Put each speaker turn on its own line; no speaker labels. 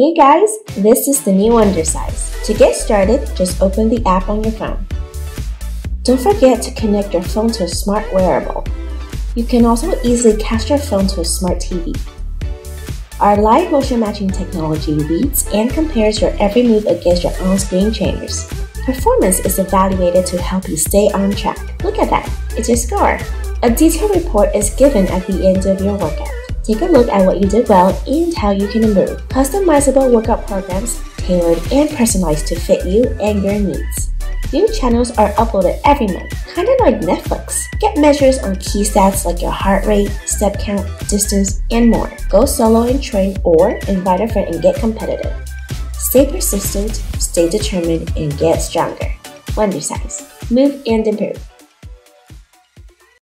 Hey guys, this is the new Wondercise. To get started, just open the app on your phone. Don't forget to connect your phone to a smart wearable. You can also easily cast your phone to a smart TV. Our live motion matching technology reads and compares your every move against your on-screen trainers. Performance is evaluated to help you stay on track. Look at that, it's your score. A detailed report is given at the end of your workout. Take a look at what you did well and how you can improve. Customizable workout programs tailored and personalized to fit you and your needs. New channels are uploaded every month, kinda like Netflix. Get measures on key stats like your heart rate, step count, distance, and more. Go solo and train or invite a friend and get competitive. Stay persistent, stay determined, and get stronger. Wondercise. Move and improve.